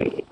I,